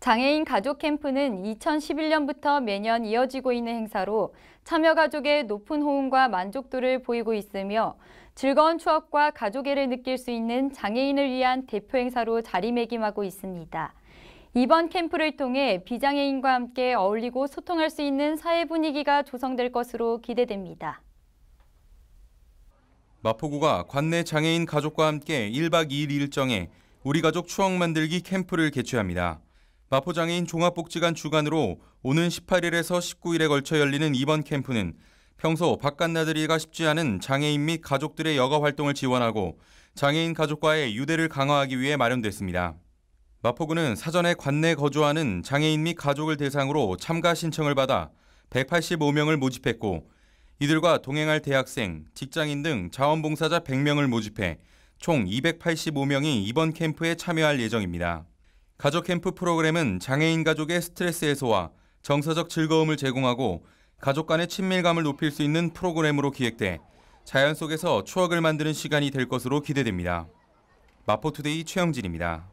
장애인 가족 캠프는 2011년부터 매년 이어지고 있는 행사로 참여 가족의 높은 호응과 만족도를 보이고 있으며 즐거운 추억과 가족애를 느낄 수 있는 장애인을 위한 대표 행사로 자리매김하고 있습니다. 이번 캠프를 통해 비장애인과 함께 어울리고 소통할 수 있는 사회 분위기가 조성될 것으로 기대됩니다. 마포구가 관내 장애인 가족과 함께 1박 2일 일정에 우리 가족 추억 만들기 캠프를 개최합니다. 마포장애인 종합복지관 주관으로 오는 18일에서 19일에 걸쳐 열리는 이번 캠프는 평소 바깥 나들이가 쉽지 않은 장애인 및 가족들의 여가 활동을 지원하고 장애인 가족과의 유대를 강화하기 위해 마련됐습니다. 마포구는 사전에 관내 거주하는 장애인 및 가족을 대상으로 참가 신청을 받아 185명을 모집했고 이들과 동행할 대학생, 직장인 등 자원봉사자 100명을 모집해 총 285명이 이번 캠프에 참여할 예정입니다. 가족 캠프 프로그램은 장애인 가족의 스트레스 해소와 정서적 즐거움을 제공하고 가족 간의 친밀감을 높일 수 있는 프로그램으로 기획돼 자연 속에서 추억을 만드는 시간이 될 것으로 기대됩니다. 마포투데이 최영진입니다.